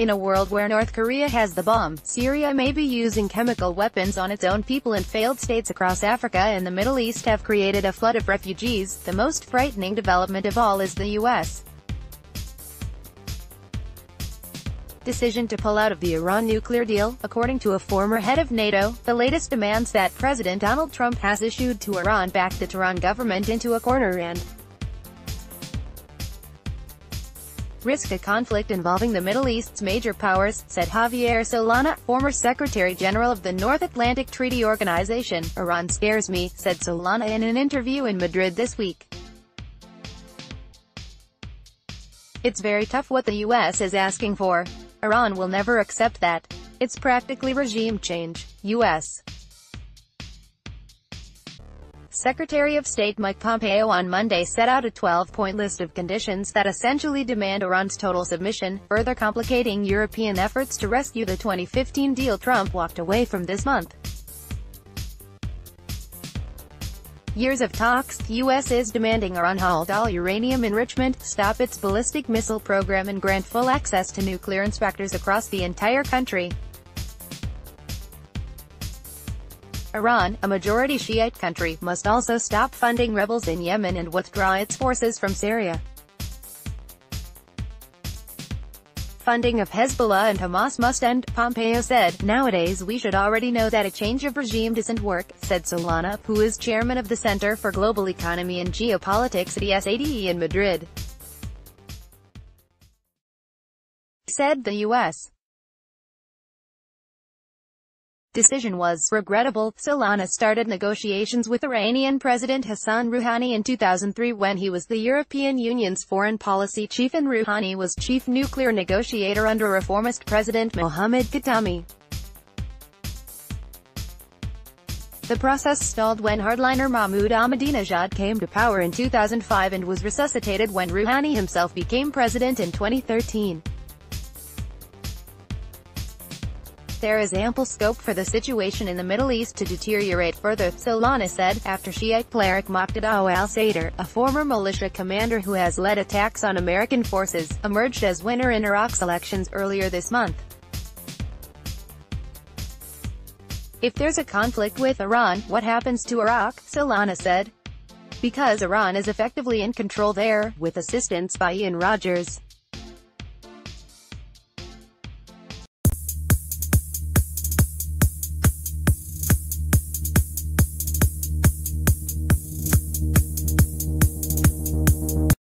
In a world where North Korea has the bomb, Syria may be using chemical weapons on its own people and failed states across Africa and the Middle East have created a flood of refugees. The most frightening development of all is the U.S. decision to pull out of the Iran nuclear deal, according to a former head of NATO, the latest demands that President Donald Trump has issued to Iran back the Tehran government into a corner and risk a conflict involving the Middle East's major powers, said Javier Solana, former Secretary General of the North Atlantic Treaty Organization. Iran scares me, said Solana in an interview in Madrid this week. It's very tough what the U.S. is asking for. Iran will never accept that. It's practically regime change. U.S. Secretary of State Mike Pompeo on Monday set out a 12-point list of conditions that essentially demand Iran's total submission, further complicating European efforts to rescue the 2015 deal Trump walked away from this month. Years of talks, the U.S. is demanding Iran halt all uranium enrichment, stop its ballistic missile program and grant full access to nuclear inspectors across the entire country. Iran, a majority Shiite country, must also stop funding rebels in Yemen and withdraw its forces from Syria. funding of Hezbollah and Hamas must end, Pompeo said. Nowadays we should already know that a change of regime doesn't work, said Solana, who is chairman of the Center for Global Economy and Geopolitics at ESADE in Madrid. Said the U.S decision was regrettable. Solana started negotiations with Iranian President Hassan Rouhani in 2003 when he was the European Union's foreign policy chief and Rouhani was chief nuclear negotiator under reformist President Mohammad Khatami. The process stalled when hardliner Mahmoud Ahmadinejad came to power in 2005 and was resuscitated when Rouhani himself became president in 2013. There is ample scope for the situation in the Middle East to deteriorate further, Solana said, after Shiite cleric Muqtada al-Sadr, a former militia commander who has led attacks on American forces, emerged as winner in Iraq's elections earlier this month. If there's a conflict with Iran, what happens to Iraq? Solana said. Because Iran is effectively in control there, with assistance by Ian Rogers.